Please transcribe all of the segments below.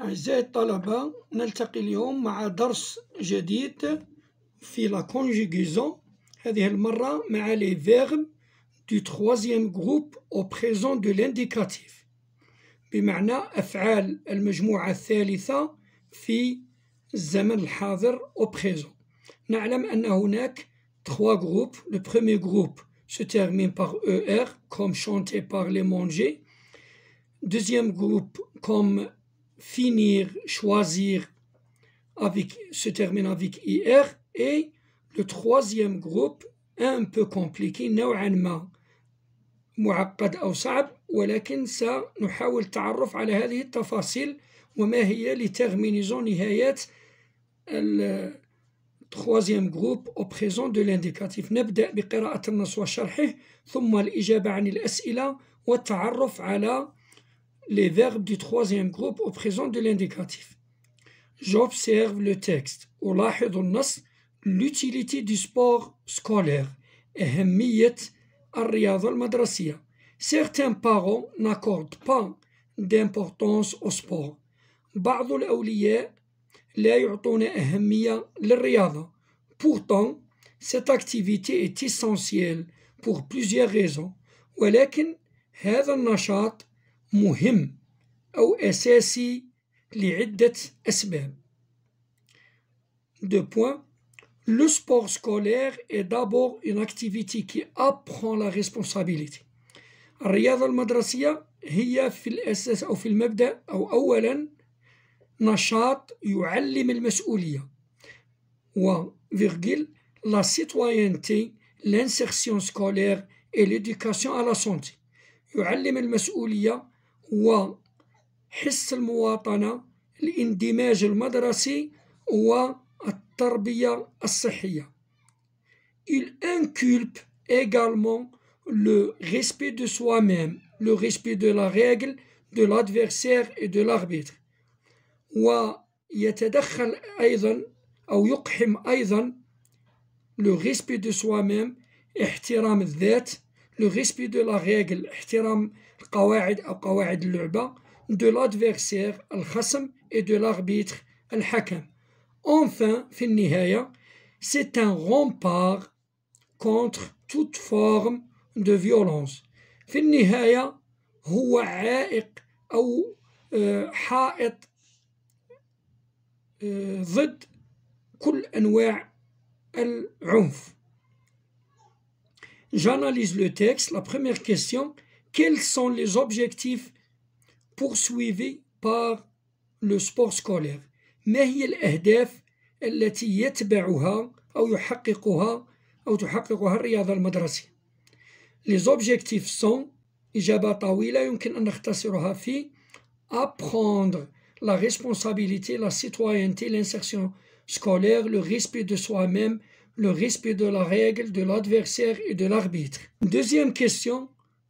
أعزائي الطلبة نلتقي اليوم مع درس جديد في لا كونجيغيزون هذه المرة مع لي فيرب دو تخوازيام جروب أو بريزون دو لانديكاتيف بمعنى أفعال المجموعة الثالثة في الزمن الحاضر أو بريزون نعلم أن هناك تخوا جروب لو بخومي جروب باغ أو إر كوم شونتي باغ لي مونجي Deuxième groupe comme finir, choisir avec, se termine avec IR et le troisième groupe un peu compliqué نوعا ما معقد أو صعب ولكن سنحاول التعرف على هذه التفاصيل وما هي لترمينيزون نهايات troisième groupe au présent de l'indicatif. نبدأ بقراءة النص وشرحه ثم الإجابة عن الأسئلة والتعرف على les verbes du troisième groupe au présent de l'indicatif. J'observe le texte. ألاحظ النص l'utilité du sport scolaire أهمية الرياضة المدرسية Certains parents n'accordent pas d'importance au sport. بعض الأولياء لا يعطون أهمية للرياضة. Pourtant, cette activité est essentielle pour plusieurs raisons. ولكن هذا النشاط مهم أو أساسي لعدة أسباب. Deux points. Le sport scolaire est d'abord une activité qui apprend la responsabilité. الرياضة المدرسية هي في الأساس أو في المبدأ أو أولا نشاط يعلم المسؤولية و virgule la citoyenneté l'insertion scolaire et l'éducation à la santé يعلم المسؤولية وحس المواطنة الاندماج المدرسي والتربية الصحية Il inculpe également le respect de soi-même, le respect de la règle, de l'adversaire et de l'arbitre. ويتدخل أيضا أو يقحم أيضا le respect de soi-même احترام الذات le respect de la règle احترام القواعد أو قواعد اللعبة de l'adversaire الخصم et de l'arbitre الحكم enfin في النهاية c'est un rempart contre toute forme de violence في النهاية هو عائق أو حائط ضد كل أنواع العنف J'analyse le texte. La première question, quels sont les objectifs poursuivis par le sport scolaire ما هي الأهداف التي يتبعها أو يحققها أو تحققها الرياضة المدرسية Les objectifs sont إجابة طويلة يمكن أن نختصرها في apprendre la responsabilité, la citoyenneté, l'insertion scolaire, le respect de soi-même, le respect de la règle, de l'adversaire et de l'arbitre. Deuxième question,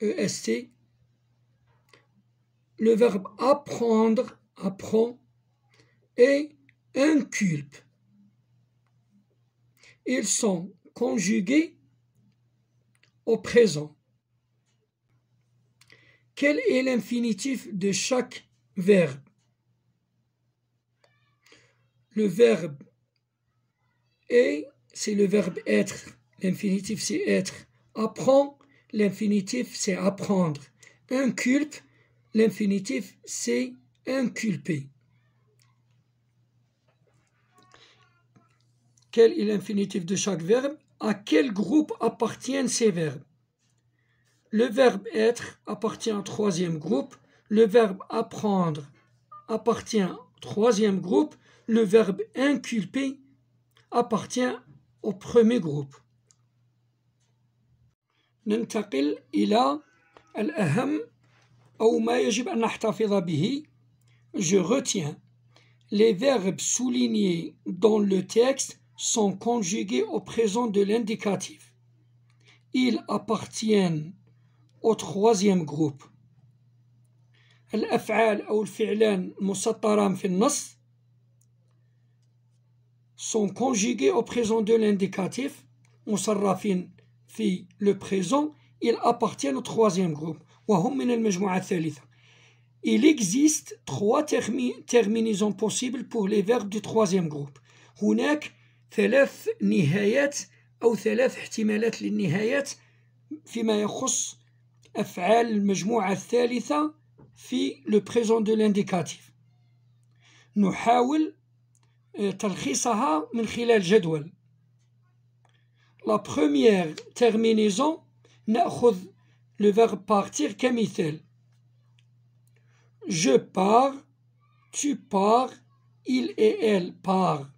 EST, le verbe apprendre, apprend, et inculpe. Ils sont conjugués au présent. Quel est l'infinitif de chaque verbe? Le verbe et c'est le verbe être. L'infinitif c'est être. Apprend, l'infinitif c'est apprendre. Inculpe, l'infinitif c'est inculper. Quel est l'infinitif de chaque verbe? À quel groupe appartiennent ces verbes? Le verbe être appartient au troisième groupe. Le verbe apprendre appartient au troisième groupe. Le verbe inculper appartient au premier groupe. ننتقل إلى الأهم أو ما يجب أن نحتفظ به Je retiens. Les verbes soulignés dans le texte sont conjugués au présent de l'indicatif. Ils appartiennent au troisième groupe. الأفعال أو الفعلان المسطران في النص sont conjugués au présent de l'indicatif مصرفين في le présent ils appartiennent au troisième groupe وهم من المجموعة الثالثة Il existe trois terminaisons possibles pour les verbes du troisième groupe هناك ثلاث نهايات أو ثلاث احتمالات للنهايات فيما يخص أفعال المجموعة الثالثة في le présent de l'indicatif نحاول تلخيصها من خلال جدول La première terminaison, le verbe partir comme Je pars, tu pars, il et elle partent.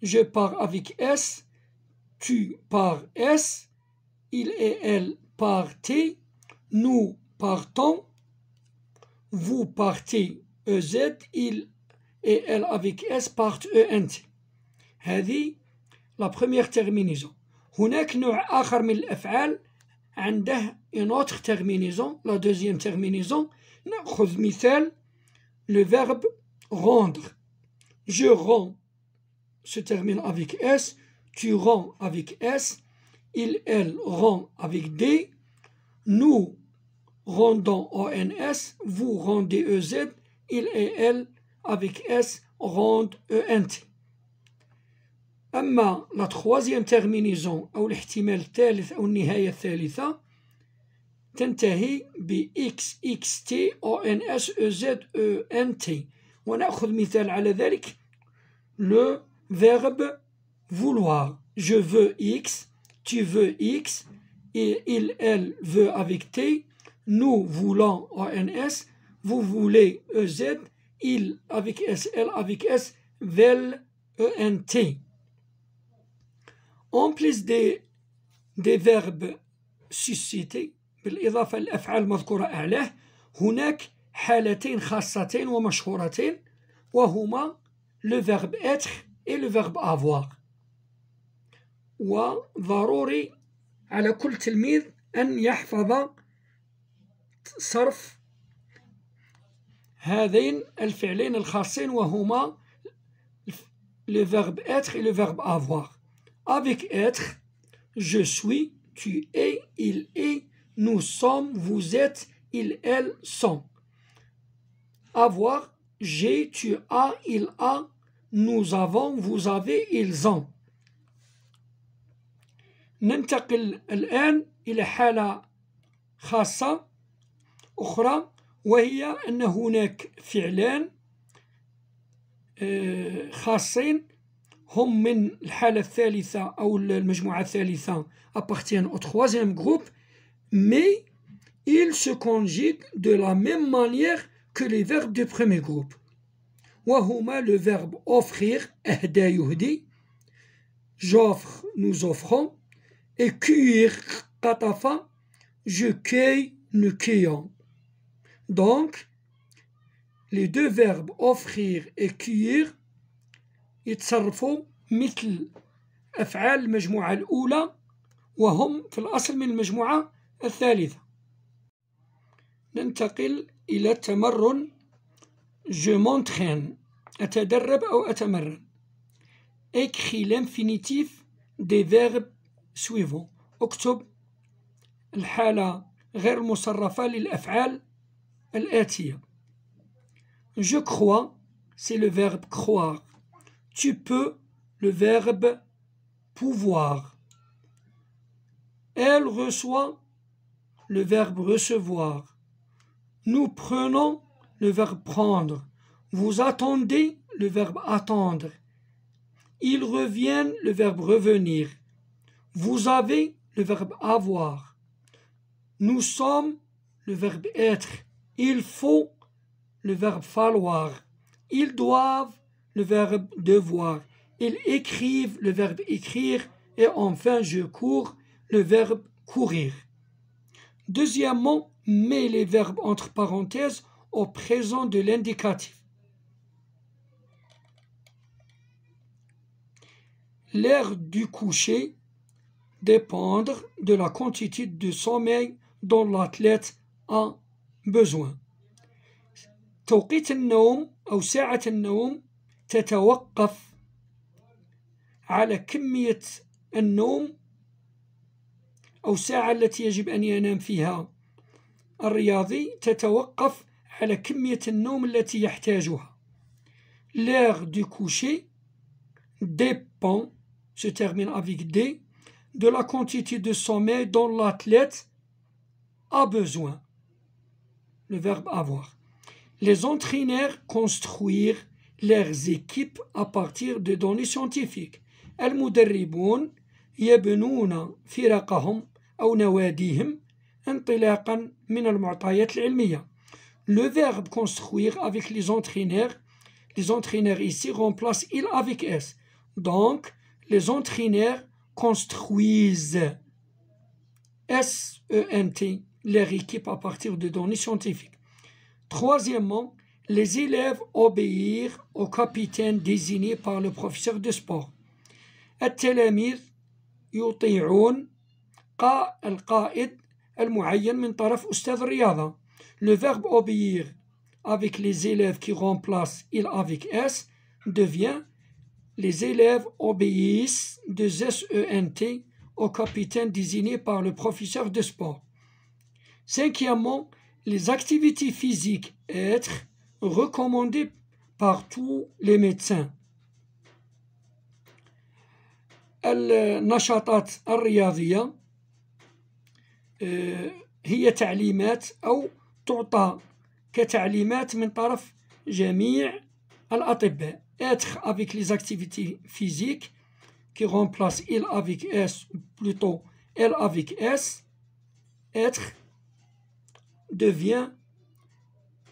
Je pars avec S, tu pars S, il et elle partent, nous partons, vous partez EZ, il et elle avec S partent ENT. La première terminaison. هناك نوع آخر من الأفعال عنده une autre terminaison, la deuxième terminaison, نأخذ مثال le verbe rendre. Je rends se termine avec S, tu rends avec S, il, elle rend avec D, nous rendons ONS, vous rendez EZ, il et elle avec S rendent ENT. أما la troisième terminaison أو الاحتمال الثالث أو النهاية الثالثة تنتهي ب X X T O N S E Z E N T ونأخذ مثال على ذلك le verbe vouloir je veux X tu veux X et il elle veut avec T nous voulons O N S vous voulez E Z il avec S elle avec S veulent E اون بليس دي دي فيرب سيسيتي بالاضافه للأفعال المذكورة أعلاه هناك حالتين خاصتين ومشهورتين وهما لو فيرب اتر اي لو فيرب افوار وضروري على كل تلميذ أن يحفظ صرف هذين الفعلين الخاصين وهما لو فيرب اتر اي لو فيرب افوار avec être je suis tu es il est nous sommes, vous êtes, ils, elles sont. Avoir, j'ai, tu as, il a, nous avons, vous avez, ils ont. ننتقل الآن إلى حالة خاصة أخرى وهي أن هناك فعلان خاصين هم من الحالة الثالثة أو المجموعة الثالثة appartiennent au troisième groupe mais ils se conjuguent de la même manière que les verbes du premier groupe. وهما le verbe offrir, اهدى يهدي, j'offre, nous offrons, et cueillir, قطف, je cueille, nous cueillons. Donc, les deux verbes offrir et cueillir يتصرفوا مثل أفعال المجموعة الأولى وهم في الأصل من المجموعة الثالثة. ننتقل إلى التمرن je m'entraîne. أتدرب أو أتمرن. Écris l'infinitif des verbes suivants. اكتب الحالة غير مصرفة للأفعال الآتية. Je crois c'est le verbe croire. Tu peux le verbe pouvoir elle reçoit le verbe recevoir. Nous prenons le verbe prendre. Vous attendez le verbe attendre. Ils reviennent le verbe revenir. Vous avez le verbe avoir. Nous sommes le verbe être. Il faut le verbe falloir. Ils doivent le verbe devoir. Ils écrivent le verbe écrire. Et enfin, je cours le verbe courir. Deuxièmement, mets les verbes entre parenthèses au présent de l'indicatif. L'heure du coucher dépendre de la quantité de sommeil dont l'athlète a besoin. توقيت النوم أو ساعة النوم تتوقف على كمية النوم أو الساعة التي يجب أن ينام فيها الرياضي تتوقف على كمية النوم التي يحتاجها l'heure du coucher dépend se termine avec D de la quantité de sommeil dont l'athlète a besoin le verbe avoir les entraîneurs construisent leurs équipes à partir de données scientifiques المدربون يبنون فرقهم أو نواديهم انطلاقا من المعطيات العلمية Le verbe construire avec les entraîneurs, les entraîneurs ici remplacent il avec s. Donc, les entraîneurs construisent S-E-N-T leur équipe à partir de données scientifiques. Troisièmement, les élèves obéirent au capitaine désigné par le professeur de sport. التلاميذ يطيعون القائد المعين من طرف أستاذ الرياضة le verbe obéir avec les élèves qui remplacent il avec s devient les élèves obéissent de S-E-N-T au capitaine désigné par le professeur de sport. Cinquièmement, les activités physiques être recommandées par tous les médecins. النشاطات الرياضية هي تعليمات أو تعطى كتعليمات من طرف جميع الأطباء être avec les activités physiques qui remplacent il avec s plutôt elle avec s être devient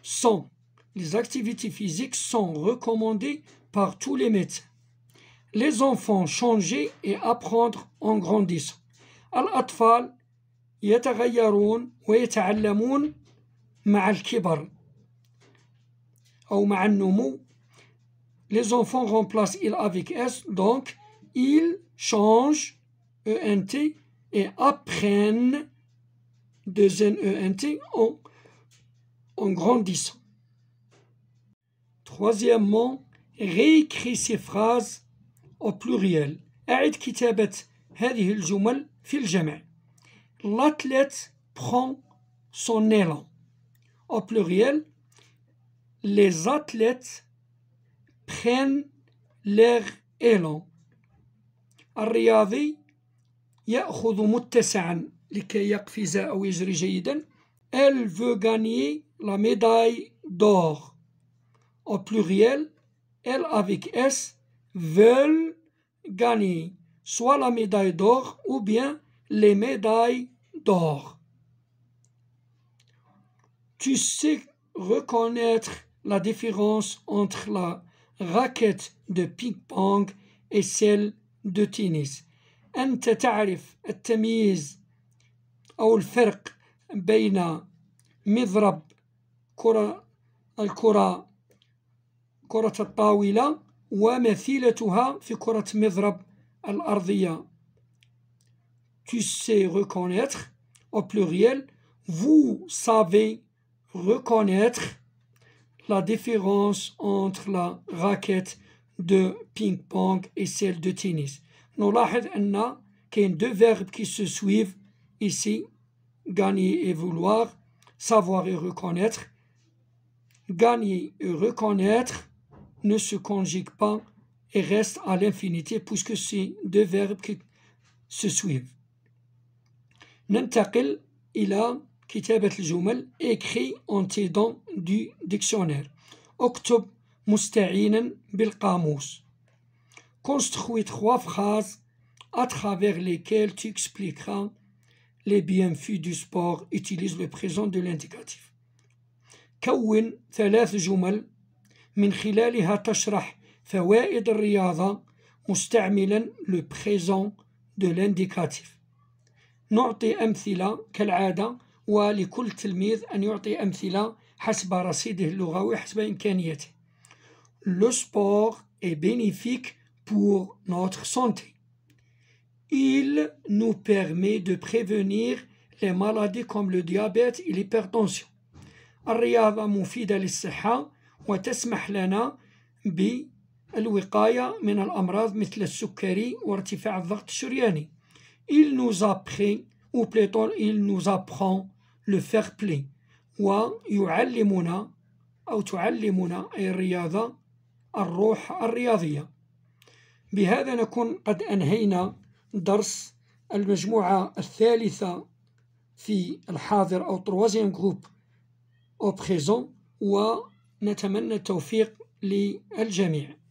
sont les activités physiques sont recommandées par tous les médecins les enfants changer et apprendre en grandissant الأطفال يتغيرون ويتعلمون مع الكبر أو مع النمو les enfants remplacent il avec s donc ils changent ENT et apprennent deuxième ENT en, en grandissant. Troisièmement, réécris ces phrases au pluriel. أعد كتابة هذه الجمل في الجمع. L'athlète prend son élan. Au pluriel, les athlètes prennent leur élan. الرياضي يأخذ متسعا لكي يقفز أو يجري جيدا. Elle veut gagner la médaille d'or. Au pluriel, elle avec S veulent gagner soit la médaille d'or ou bien les médailles d'or. Tu sais reconnaître la différence entre la raquette de ping-pong et celle de tennis أنت تعرف التمييز أو الفرق بين مضرب كرة الكرة كرة الطاولة ومثيلتها في كرة مضرب الأرضية Tu sais reconnaître au pluriel vous savez reconnaître la différence entre la raquette de ping-pong et celle de tennis. نلاحظ أن كاين deux verbes qui se suivent ici gagner et vouloir savoir et reconnaître gagner et reconnaître ne se conjuguent pas et restent à l'infinité puisque c'est deux verbes qui se suivent ننتقل إلى كتابة الجمل écrit en t'aidant du dictionnaire اكتب مستعينا بالقاموس construis trois phrases à travers lesquelles tu expliqueras les bienfaits du sport utilise le présent de l'indicatif كون ثلاث جمل من خلالها تشرح فوائد الرياضة مستعملا le présent de l'indicatif نعطي أمثلة كالعادة ولكل تلميذ أن يعطي أمثلة حسب رصيده اللغوي حسب إمكانياته Le sport est bénéfique pour notre santé. il nous permet de prévenir les maladies comme le diabète et l'hypertension الرياضة مفيدة للصحة وتسمح لنا بالوقاية من الأمراض مثل السكري وارتفاع الضغط الشرياني. Il nous apprend ou plutôt il nous apprend le fair play. ويعلمنا أو تعلمنا أي الرياضة الروح الرياضية. بهذا نكون قد أنهينا درس المجموعة الثالثة في الحاضر أو troisième groupe au présent. ونتمنى التوفيق للجميع.